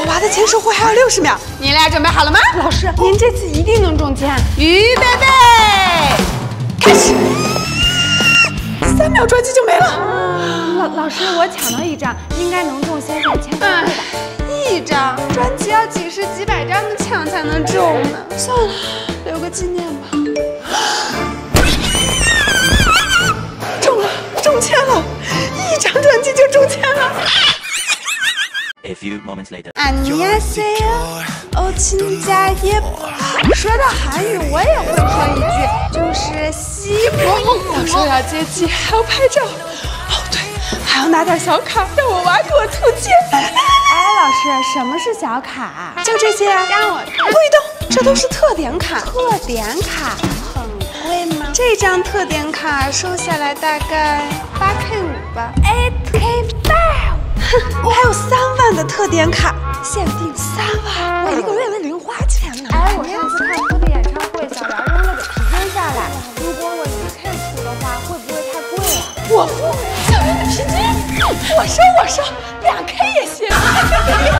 我娃的签售会还有六十秒，你俩准备好了吗？老师，您这次一定能中签。预备备，开始。三秒专辑就没了。老老师，我抢到一张，应该能中先生签售会吧？一张专辑要几十几百张的抢才能中呢。算了，留个纪念吧。中了，中签了，一张专辑 few moments later. 안녕하세요，哦，亲家耶。说到韩语，我也会说一句，就是西伯。到时候要接机，还要拍照。哦，对，还要拿点小卡，让我娃给我促签。哎，老师，什么是小卡？就这些，让我看。不移动，这都是特点卡。特点卡很贵吗？这张特点卡收下来大概八 K 五吧。 Eight K five。 还有三万的特点卡，限定三万，我一个月的零花钱呢。哎，我上次看他的演唱会，小梁扔了个皮筋下来，如果我一 K 出的话，会不会太贵啊？我付小梁的皮筋，我收我收。